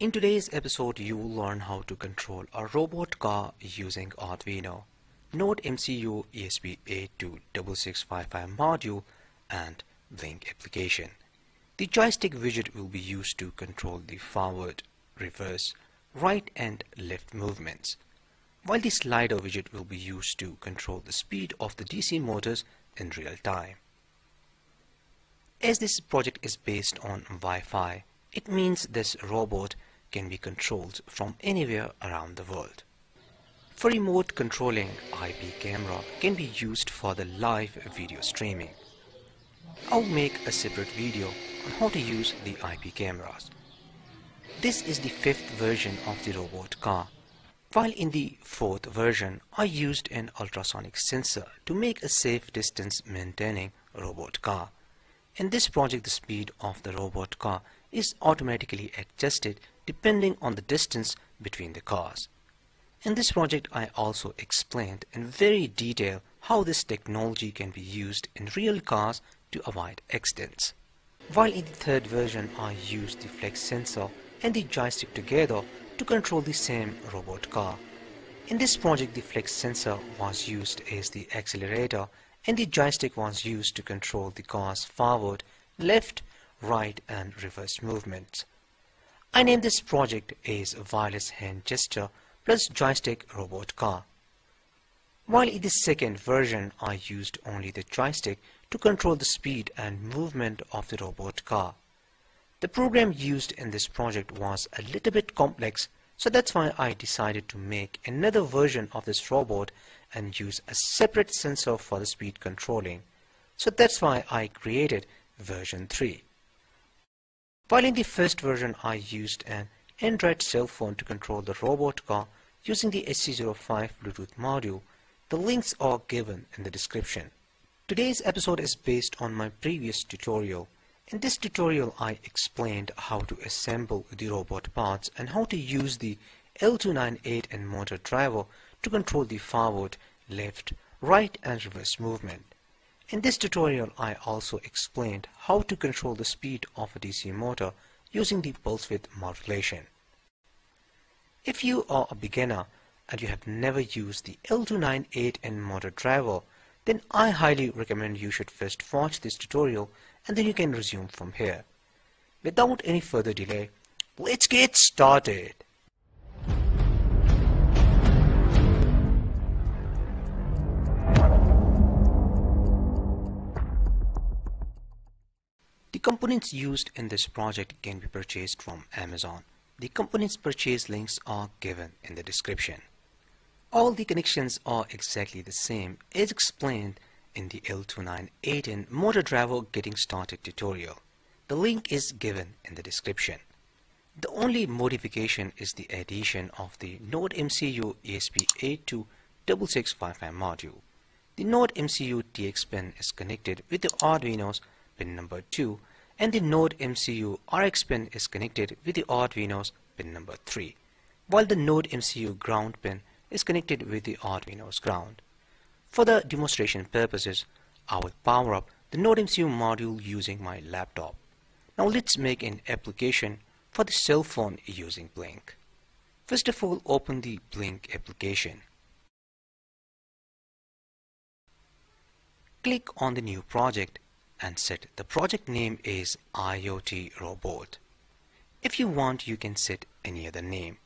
In today's episode, you will learn how to control a robot car using Arduino, Node MCU ESP826655 module, and Blynk application. The joystick widget will be used to control the forward, reverse, right and left movements, while the slider widget will be used to control the speed of the DC motors in real time. As this project is based on Wi-Fi, it means this robot can be controlled from anywhere around the world. For remote controlling, IP camera can be used for the live video streaming. I'll make a separate video on how to use the IP cameras. This is the fifth version of the robot car. While in the fourth version, I used an ultrasonic sensor to make a safe distance maintaining robot car. In this project, the speed of the robot car is automatically adjusted depending on the distance between the cars. In this project, I also explained in very detail how this technology can be used in real cars to avoid accidents. While in the third version, I used the flex sensor and the joystick together to control the same robot car. In this project, the flex sensor was used as the accelerator and the joystick was used to control the car's forward, left, right and reverse movements. I named this project as Wireless Hand Gesture plus Joystick Robot Car. While in the second version I used only the joystick to control the speed and movement of the robot car. The program used in this project was a little bit complex so that's why I decided to make another version of this robot and use a separate sensor for the speed controlling. So that's why I created version 3. While in the first version I used an Android cell phone to control the robot car using the HC05 Bluetooth module, the links are given in the description. Today's episode is based on my previous tutorial. In this tutorial I explained how to assemble the robot parts and how to use the L298N motor driver to control the forward, left, right and reverse movement. In this tutorial, I also explained how to control the speed of a DC motor using the pulse width modulation. If you are a beginner and you have never used the L298N motor driver, then I highly recommend you should first watch this tutorial and then you can resume from here. Without any further delay, let's get started. The components used in this project can be purchased from Amazon. The components purchase links are given in the description. All the connections are exactly the same as explained in the L298N motor driver getting started tutorial. The link is given in the description. The only modification is the addition of the Node MCU ESP826655 module. The Node MCU TX pin is connected with the Arduino's pin number 2 and the Node MCU RX pin is connected with the Arduino's pin number 3, while the Node MCU ground pin is connected with the Arduino's ground. For the demonstration purposes, I will power up the Node MCU module using my laptop. Now let's make an application for the cell phone using Blynk. First of all, open the Blynk application. Click on the new project and set the project name is IoT Robot. If you want, you can set any other name.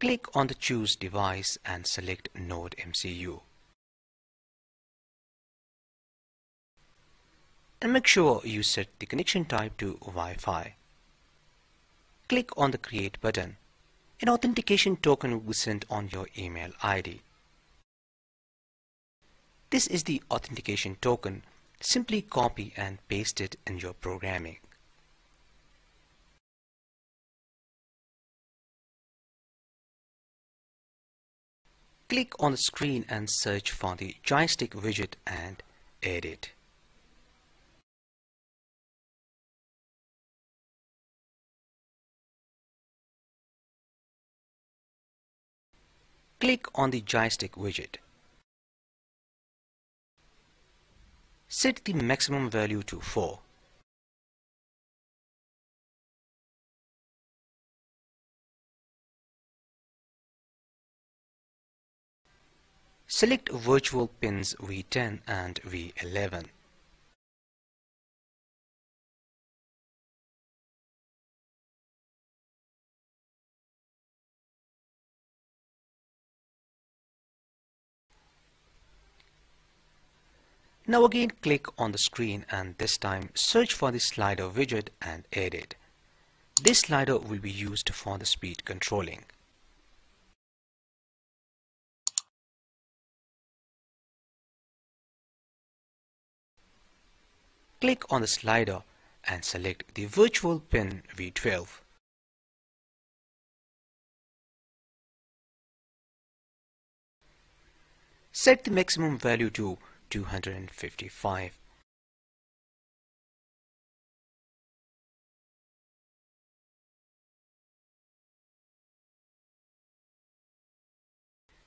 Click on the Choose Device and select Node MCU. And make sure you set the connection type to Wi-Fi. Click on the Create button. An authentication token will be sent on your email ID. This is the authentication token. Simply copy and paste it in your programming. Click on the screen and search for the joystick widget and edit. Click on the joystick widget. Set the maximum value to 4. Select virtual pins V10 and V11. Now again click on the screen and this time search for the slider widget and add it. This slider will be used for the speed controlling. Click on the slider and select the virtual pin V12. Set the maximum value to 255.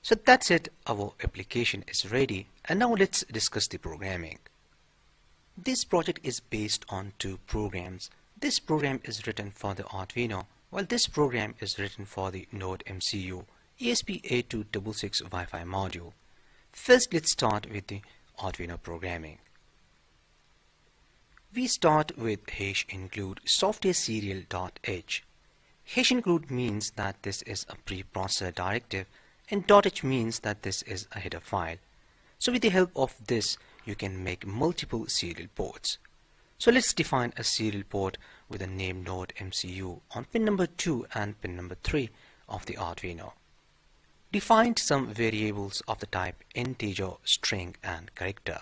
So that's it, our application is ready and now let's discuss the programming. This project is based on two programs. This program is written for the Arduino while this program is written for the Node MCU ESP8266 Wi-Fi module. First let's start with the Arduino programming. We start with hash include software. Hash include means that this is a preprocessor directive and .h means that this is a header file. So with the help of this you can make multiple serial ports. So let's define a serial port with a name node MCU on pin number 2 and pin number 3 of the Arduino defined some variables of the type integer, string, and character.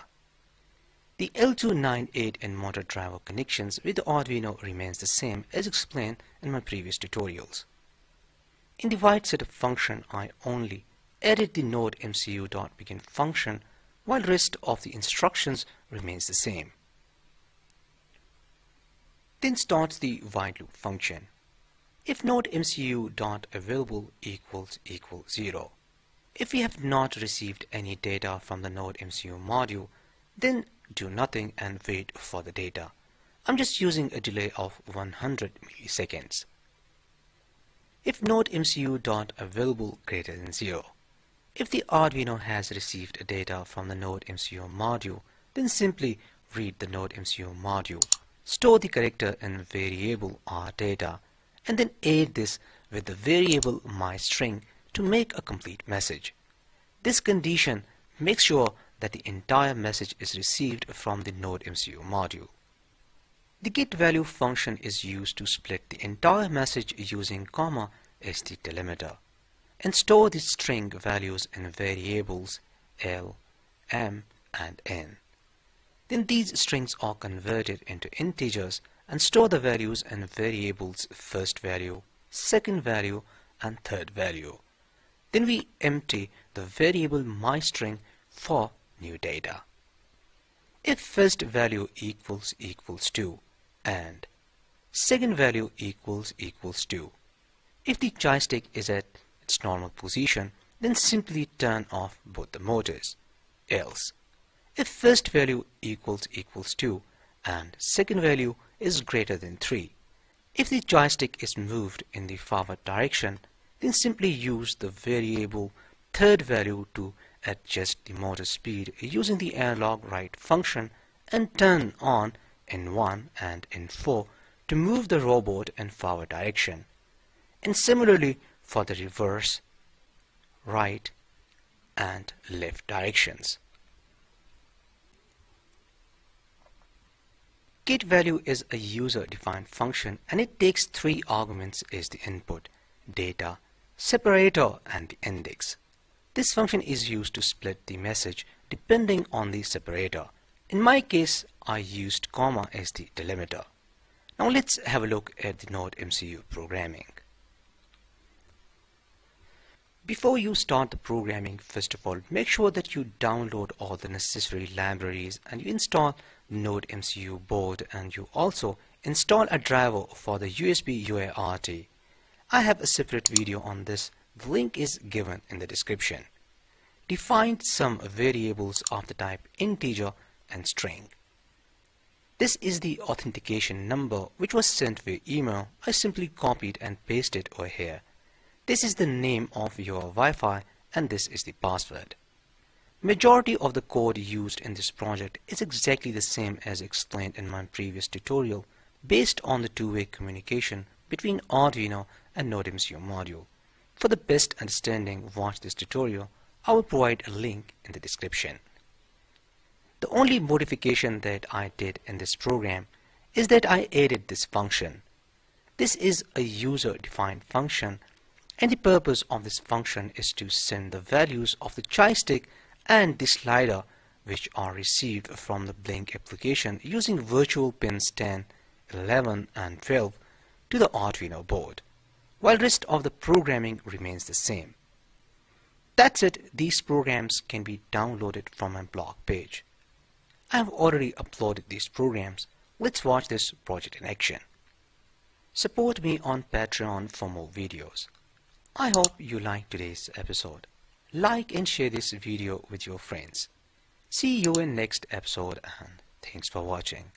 The L298N motor driver connections with the Arduino remains the same as explained in my previous tutorials. In the void setup function, I only added the node MCU.begin function while rest of the instructions remains the same. Then starts the while loop function if node MCU dot available equals equal 0. If we have not received any data from the node MCU module, then do nothing and wait for the data. I'm just using a delay of 100 milliseconds. If node MCU dot available greater than 0. If the Arduino has received data from the node MCU module, then simply read the node MCU module. Store the character in variable R data and then add this with the variable myString to make a complete message. This condition makes sure that the entire message is received from the NodeMCU module. The getValue function is used to split the entire message using comma as the delimiter and store the string values in variables L, M, and N. Then these strings are converted into integers and store the values in variables first value, second value and third value. Then we empty the variable myString for new data. If first value equals equals to and second value equals equals to, if the joystick is at its normal position, then simply turn off both the motors. Else, if first value equals equals to and second value is greater than 3. If the joystick is moved in the forward direction, then simply use the variable third value to adjust the motor speed using the analog write function and turn on N1 and N4 to move the robot in forward direction. And similarly for the reverse, right and left directions. GetValue is a user-defined function and it takes three arguments as the input, data, separator and the index. This function is used to split the message depending on the separator. In my case, I used comma as the delimiter. Now let's have a look at the Node MCU programming. Before you start the programming, first of all, make sure that you download all the necessary libraries and you install Node MCU board and you also install a driver for the USB UART. I have a separate video on this. The link is given in the description. Define some variables of the type integer and string. This is the authentication number which was sent via email. I simply copied and pasted over here. This is the name of your Wi-Fi and this is the password. Majority of the code used in this project is exactly the same as explained in my previous tutorial based on the two-way communication between Arduino and NodeMCU module. For the best understanding, watch this tutorial. I will provide a link in the description. The only modification that I did in this program is that I added this function. This is a user-defined function and the purpose of this function is to send the values of the joystick and the slider which are received from the Blynk application using virtual pins 10, 11 and 12 to the Arduino board, while rest of the programming remains the same. That's it, these programs can be downloaded from my blog page. I have already uploaded these programs. Let's watch this project in action. Support me on Patreon for more videos. I hope you liked today's episode. Like and share this video with your friends. See you in next episode and thanks for watching.